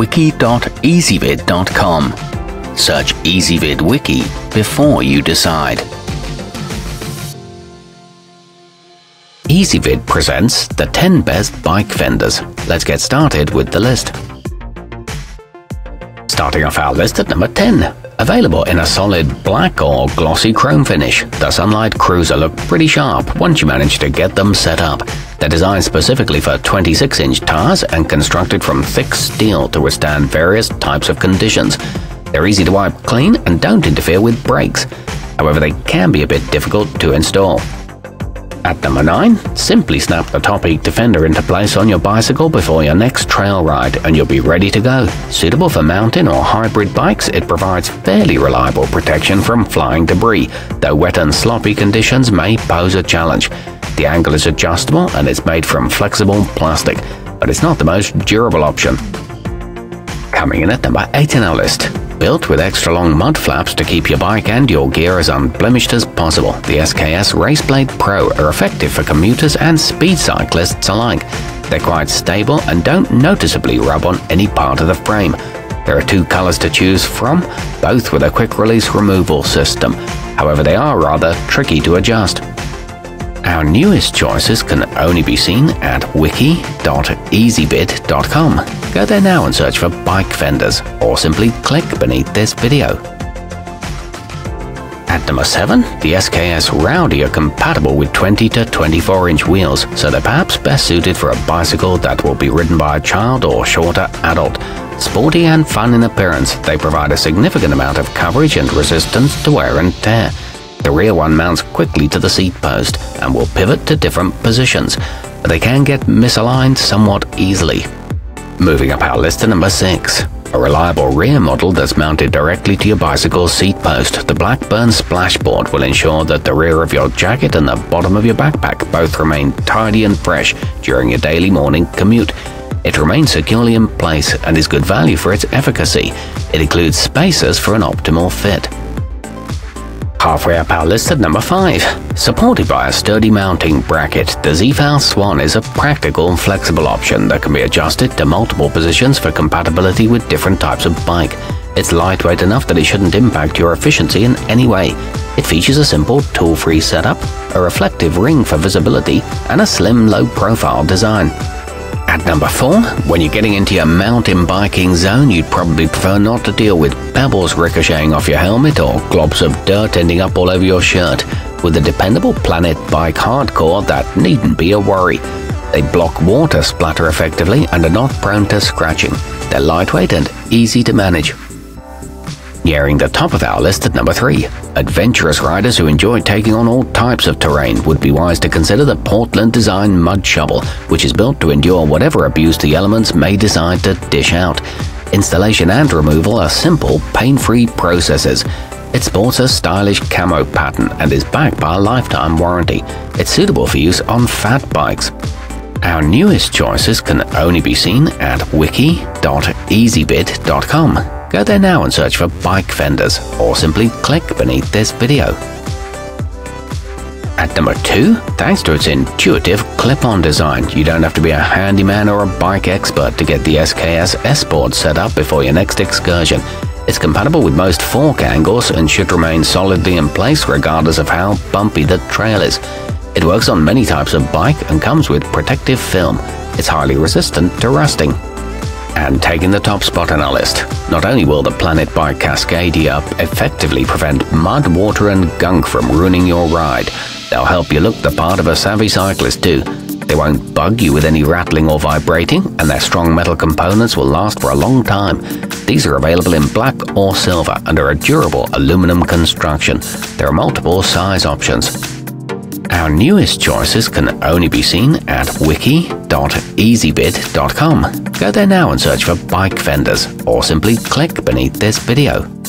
wiki.ezvid.com. Search Ezvid Wiki before you decide. Ezvid presents the 10 best bike fenders. Let's get started with the list. Starting off our list at number 10. Available in a solid black or glossy chrome finish, the Sunlite Cruiser look pretty sharp once you manage to get them set up. They're designed specifically for 26-inch tires and constructed from thick steel to withstand various types of conditions. They're easy to wipe clean and don't interfere with brakes. However, they can be a bit difficult to install. At number 9, simply snap the Topeak Defender into place on your bicycle before your next trail ride and you'll be ready to go. Suitable for mountain or hybrid bikes, it provides fairly reliable protection from flying debris, though wet and sloppy conditions may pose a challenge. The angle is adjustable and it's made from flexible plastic, but it's not the most durable option. Coming in at number 8 in our list, Built with extra long mud flaps to keep your bike and your gear as unblemished as possible, the SKS Raceblade Pro are effective for commuters and speed cyclists alike. They're quite stable and don't noticeably rub on any part of the frame. There are two colors to choose from, both with a quick release removal system. However, they are rather tricky to adjust. Our newest choices can only be seen at wiki.ezvid.com. Go there now and search for bike fenders, or simply click beneath this video. At number 7, the SKS Rowdy are compatible with 20 to 24 inch wheels, so they're perhaps best suited for a bicycle that will be ridden by a child or shorter adult. Sporty and fun in appearance, they provide a significant amount of coverage and resistance to wear and tear. The rear one mounts quickly to the seat post and will pivot to different positions, but they can get misaligned somewhat easily. Moving up our list to number 6. A reliable rear model that's mounted directly to your bicycle's seat post, the Blackburn Splashboard will ensure that the rear of your jacket and the bottom of your backpack both remain tidy and fresh during your daily morning commute. It remains securely in place and is good value for its efficacy. It includes spacers for an optimal fit. Halfway up our list at number 5. Supported by a sturdy mounting bracket, the Zefal Swan is a practical, and flexible option that can be adjusted to multiple positions for compatibility with different types of bike. It's lightweight enough that it shouldn't impact your efficiency in any way. It features a simple tool-free setup, a reflective ring for visibility, and a slim, low-profile design. At number 4, when you're getting into your mountain biking zone, you'd probably prefer not to deal with pebbles ricocheting off your helmet or globs of dirt ending up all over your shirt. With the dependable Planet Bike Hardcore, that needn't be a worry. They block water splatter effectively and are not prone to scratching. They're lightweight and easy to manage. Nearing the top of our list at number 3, adventurous riders who enjoy taking on all types of terrain would be wise to consider the Portland Design Mud Shovel, which is built to endure whatever abuse the elements may decide to dish out. Installation and removal are simple, pain-free processes. It sports a stylish camo pattern and is backed by a lifetime warranty. It's suitable for use on fat bikes. Our newest choices can only be seen at wiki.ezvid.com. Go there now and search for bike fenders, or simply click beneath this video. At number 2, thanks to its intuitive clip-on design, you don't have to be a handyman or a bike expert to get the SKS S-Board set up before your next excursion. It's compatible with most fork angles and should remain solidly in place regardless of how bumpy the trail is. It works on many types of bike and comes with protective film. It's highly resistant to rusting and taking the top spot on our list. Not only will the Planet Bike Cascadia effectively prevent mud, water and gunk from ruining your ride, they'll help you look the part of a savvy cyclist too. They won't bug you with any rattling or vibrating, and their strong metal components will last for a long time. These are available in black or silver and are a durable aluminum construction. There are multiple size options. Our newest choices can only be seen at wiki.ezvid.com. Go there now and search for bike fenders, or simply click beneath this video.